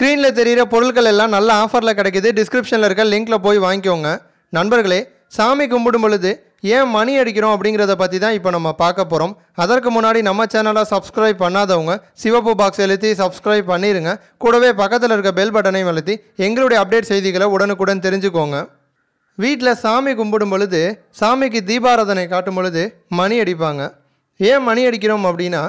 ஸ்க்ரீனில் தெரிகிற பொருட்கள் எல்லாம் நல்ல ஆஃபரில் கிடைக்குது. டிஸ்கிரிப்ஷனில் இருக்க லிங்க்கில் போய் வாங்கிக்கோங்க. நண்பர்களே சாமி கும்பிடும் பொழுது ஏன் மணி அடிக்கிறோம் அப்படிங்கிறத பற்றி தான் இப்போ நம்ம பார்க்க போகிறோம் அதற்கு முன்னாடி நம்ம சேனலை சப்ஸ்கிரைப் பண்ணாதவங்க சிவப்பு பாக்ஸ் எழுத்தி சப்ஸ்கிரைப் பண்ணிடுங்க கூடவே பக்கத்தில் இருக்க பெல் பட்டனையும் அழுத்தி எங்களுடைய அப்டேட் செய்திகளை உடனுக்குடன் தெரிஞ்சுக்கோங்க. வீட்டில் சாமி கும்பிடும் பொழுது சாமிக்கு தீபாராதனை காட்டும் பொழுது மணி அடிப்பாங்க. ஏன் மணி அடிக்கிறோம் அப்படின்னா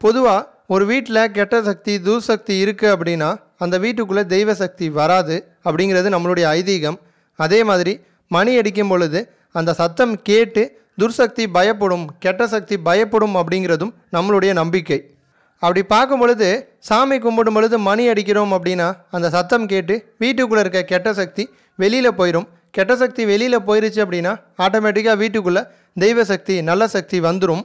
பொதுவாக ஒரு வீட்டில் கெட்ட சக்தி தூசக்தி இருக்குது அப்படின்னா அந்த வீட்டுக்குள்ளே தெய்வ சக்தி வராது அப்படிங்கிறது நம்மளுடைய ஐதீகம். அதே மாதிரி மணி அடிக்கும் பொழுது அந்த சத்தம் கேட்டு துர்சக்தி பயப்படும் கெட்ட சக்தி பயப்படும் அப்படிங்கிறதும் நம்மளுடைய நம்பிக்கை. அப்படி பார்க்கும் பொழுது சாமி கும்பிடும் பொழுது மணி அடிக்கிறோம் அப்படின்னா அந்த சத்தம் கேட்டு வீட்டுக்குள்ளே இருக்க கெட்ட சக்தி வெளியில் போயிடும் கெட்ட சக்தி வெளியில் போயிருச்சு அப்படின்னா ஆட்டோமேட்டிக்காக வீட்டுக்குள்ளே தெய்வ சக்தி நல்ல சக்தி வந்துடும்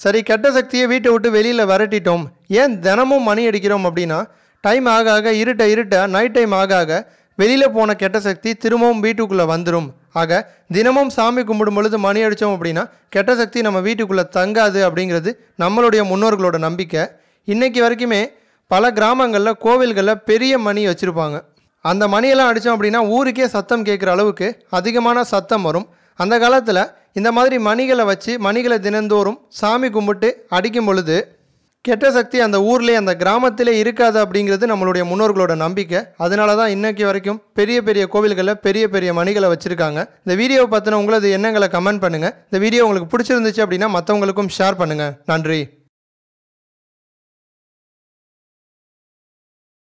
சரி கெட்ட சக்தியை வீட்டை விட்டு வெளியில் விரட்டிட்டோம். ஏன் தினமும் மணி அடிக்கிறோம் அப்படின்னா டைம் ஆக ஆக இருட்ட இருட்ட நைட் டைம் ஆக ஆக வெளியில் போன கெட்ட சக்தி திரும்பவும் வீட்டுக்குள்ளே வந்துடும் ஆக தினமும் சாமி கும்பிடும் பொழுது மணி அடித்தோம் அப்படின்னா கெட்ட சக்தி நம்ம வீட்டுக்குள்ளே தங்காது அப்படிங்கிறது நம்மளுடைய முன்னோர்களோட நம்பிக்கை. இன்றைக்கி வரைக்குமே பல கிராமங்களில் கோவில்களில் பெரிய மணி வச்சுருப்பாங்க. அந்த மணியெல்லாம் அடித்தோம் அப்படின்னா ஊருக்கே சத்தம் கேட்குற அளவுக்கு அதிகமான சத்தம் வரும். அந்த காலத்தில் இந்த மாதிரி மணிகளை வச்சு மணிகளை தினந்தோறும் சாமி கும்பிட்டு அடிக்கும் பொழுது கெட்ட சக்தி அந்த ஊர்லேயே அந்த கிராமத்திலே இருக்காது அப்படிங்கிறது நம்மளுடைய முன்னோர்களோட நம்பிக்கை. அதனால தான் இன்னைக்கு வரைக்கும் பெரிய பெரிய கோவில்களில் பெரிய பெரிய மணிகளை வச்சுருக்காங்க. இந்த வீடியோவை பற்றின உங்களது எண்ணங்களை கமெண்ட் பண்ணுங்கள் இந்த வீடியோ உங்களுக்கு பிடிச்சிருந்துச்சு அப்படின்னா மற்றவங்களுக்கும் ஷேர் பண்ணுங்கள் நன்றி.